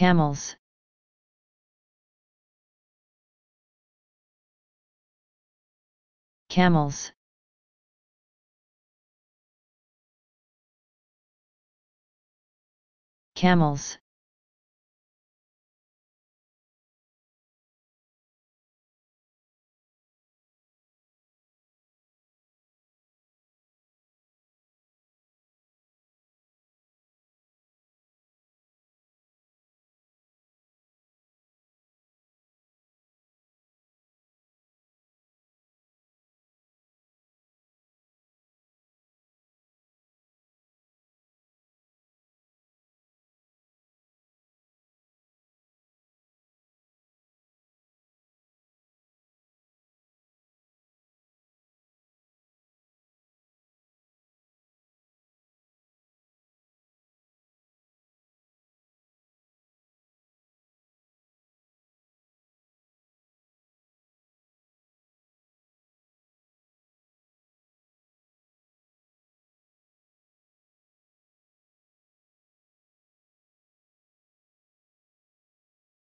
camels. Camels. Camels.